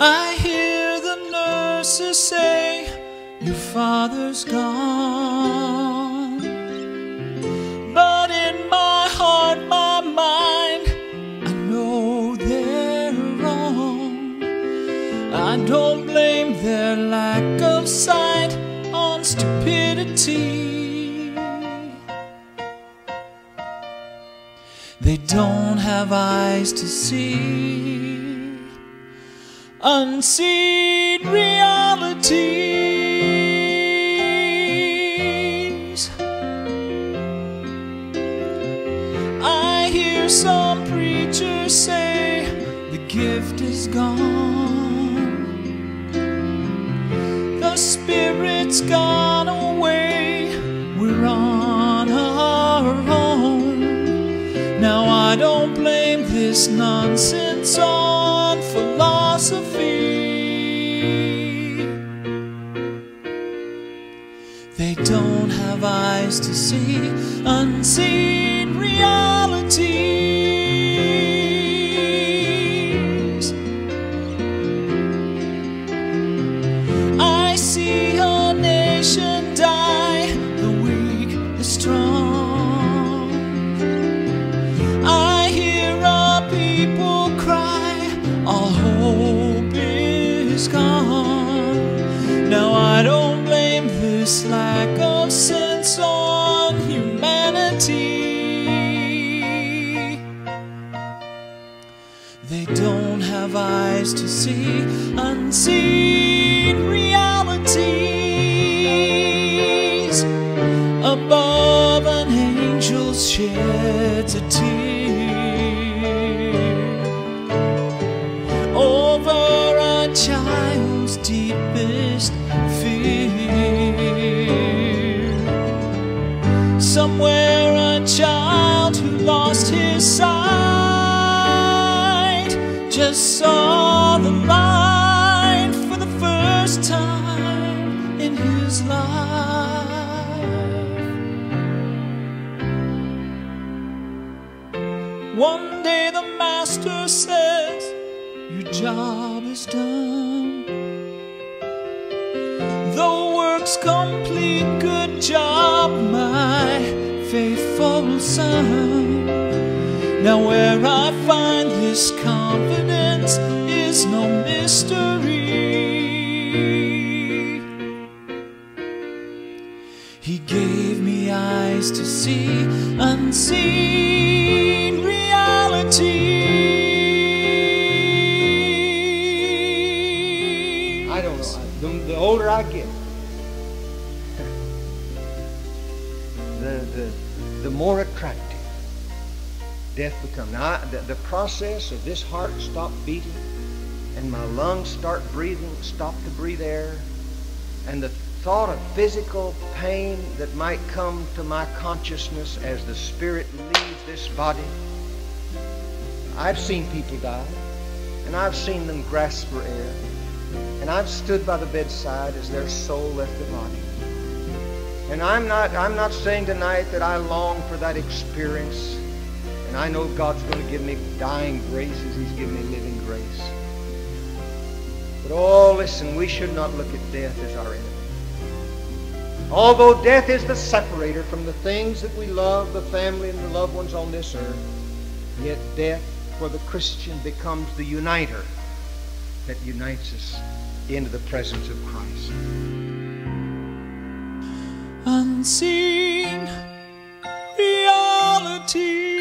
I hear the nurses say, Your father's gone. But in my heart, my mind, I know they're wrong. I don't blame their lack of sight on stupidity. They don't have eyes to see unseen realities. I hear some preachers say the gift is gone, the spirit's gone away, we're on our own. Now I don't blame this nonsense on see unseen realities. I see a nation die, the weak, the strong. I hear a people cry, all hope is gone. Now I don't blame this lack of sense on have eyes to see unseen realities. Above an angel sheds a tear over a child's deepest fear. Somewhere a child who lost his sight just saw the light for the first time in his life. One day the master says, Your job is done. The work's complete, good job, my faithful son. Now, where I see unseen reality. I don't know. The, the older I get, the, the, the more attractive death becomes. Now, I, the, the process of this heart stop beating and my lungs start breathing, stop to breathe air, and the thought of physical pain that might come to my consciousness as the spirit leaves this body. I've seen people die, and I've seen them grasp for air, and I've stood by the bedside as their soul left the body. And I'm not, I'm not saying tonight that I long for that experience, and I know God's going to give me dying grace as He's given me living grace. But oh, listen, we should not look at death as our enemy. Although death is the separator from the things that we love, the family and the loved ones on this earth, yet death for the Christian becomes the uniter that unites us into the presence of Christ. unseen reality.